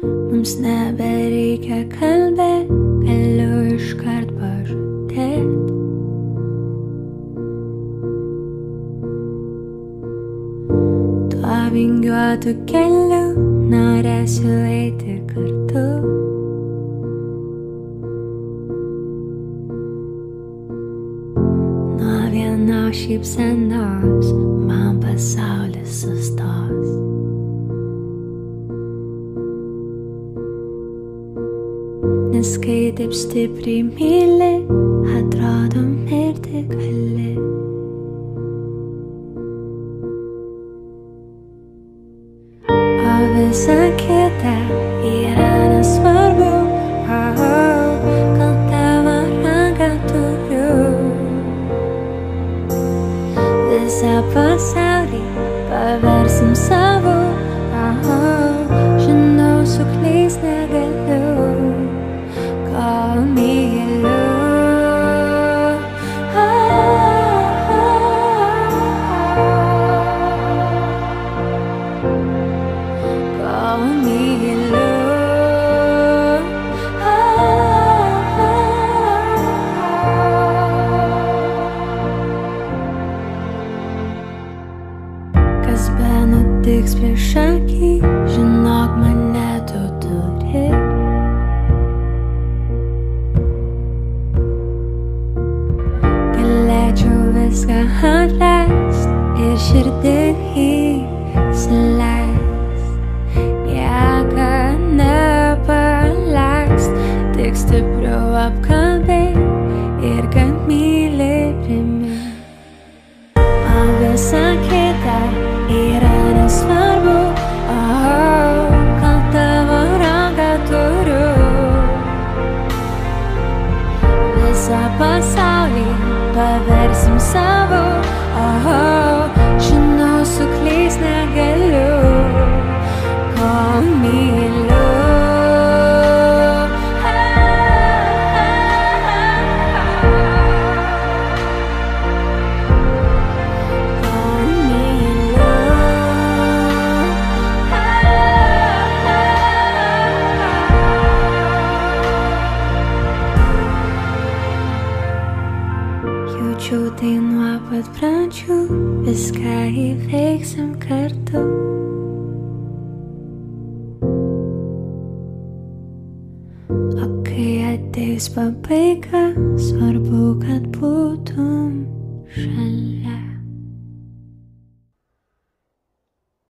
Mums nebereikia kalbėti, galiu iškart pažadėti. Tuo vingiuotų keliu norėsiu eiti kartu. Nuo vienos šypsenos man pasaulis sustos. Nes kai taip stipriai myli, atrodo mirti gali. O visa kita yra nesvarbu, oh, oh, kol tavo ranką turiu. Visą pasaulį paversim savo, Kas be nutiks prieš akį, žinok mane tu turi. Galėčiau viską atleist ir širdį įsileist. Niekad nepaleist, tik stipriau apkalbėt ir kad myli primint. O pasaulį paversim savo, oh, Jaučiau tai nuo pat pradžių, viską įveiksim kartu. O kai ateis pabaiga, svarbu, kad būtum